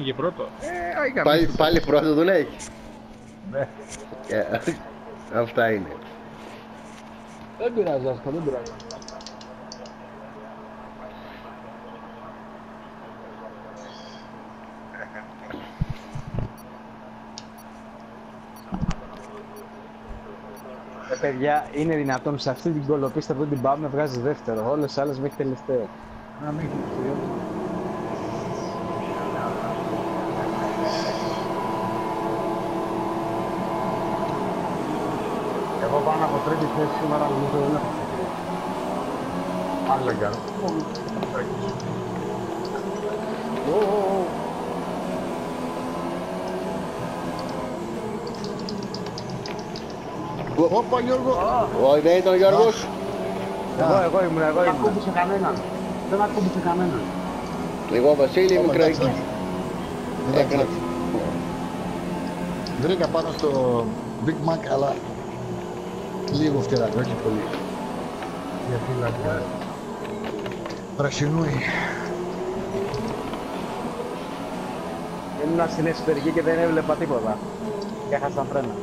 Πήγε πρώτο. Ε, όχι Πάλι, καμία. πάλι πρώτο τον έχει. Ναι. Ε, Αυτά είναι. Δεν πειράζει, Άσκα, δεν πειράζει. Ε, παιδιά, είναι δυνατόν σε αυτή την κολοπίστα που την πάμε να βγάζει δεύτερο. Όλες τι άλλες μέχρι τελευταίο. Να μην Εγώ πάνω από τρίτη θέση σήμερα νομίζω δεν έχω ξεκινήσει. Άλλο για Ωπα Γιώργο! Όχι, δεν ήταν ο Γιώργος. Εγώ, εγώ ήμουν, εγώ Δεν ήμουν. ακούμπησε κανέναν. Δεν ακούμπησε κανέναν. Εγώ Βασίλη Ω, μικρό εντάξει. εκεί. Εντάξει, Έκανα. Βρήκα πάνω στο Big Mac, αλλά λίγο φτεράκι, όχι πολύ. Γιατί λαγιά. Πρασινούι. Ήμουν στην εσωτερική και δεν έβλεπα τίποτα. Και έχασα φρένα.